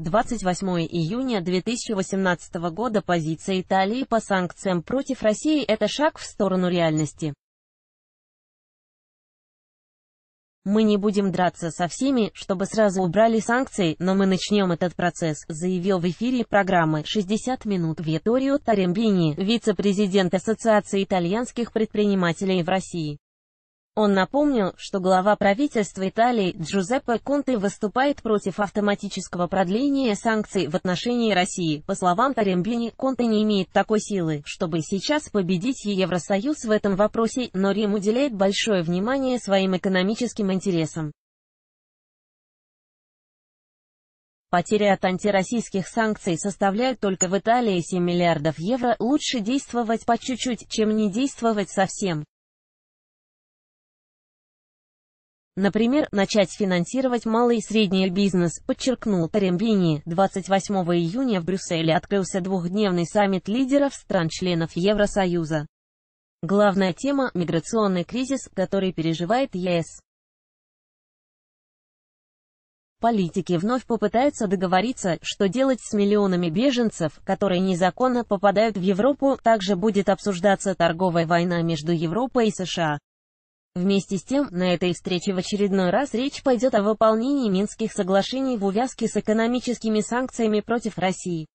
28 июня 2018 года позиция Италии по санкциям против России – это шаг в сторону реальности. Мы не будем драться со всеми, чтобы сразу убрали санкции, но мы начнем этот процесс, заявил в эфире программы «60 минут» Виторио Тарембини, вице-президент Ассоциации итальянских предпринимателей в России. Он напомнил, что глава правительства Италии Джузеппе Конте выступает против автоматического продления санкций в отношении России. По словам Тарембини, Конте не имеет такой силы, чтобы сейчас победить Евросоюз в этом вопросе, но Рим уделяет большое внимание своим экономическим интересам. Потери от антироссийских санкций составляют только в Италии 7 миллиардов евро, лучше действовать по чуть-чуть, чем не действовать совсем. Например, начать финансировать малый и средний бизнес, подчеркнул Тарембини. 28 июня в Брюсселе открылся двухдневный саммит лидеров стран-членов Евросоюза. Главная тема – миграционный кризис, который переживает ЕС. Политики вновь попытаются договориться, что делать с миллионами беженцев, которые незаконно попадают в Европу, также будет обсуждаться торговая война между Европой и США. Вместе с тем, на этой встрече в очередной раз речь пойдет о выполнении Минских соглашений в увязке с экономическими санкциями против России.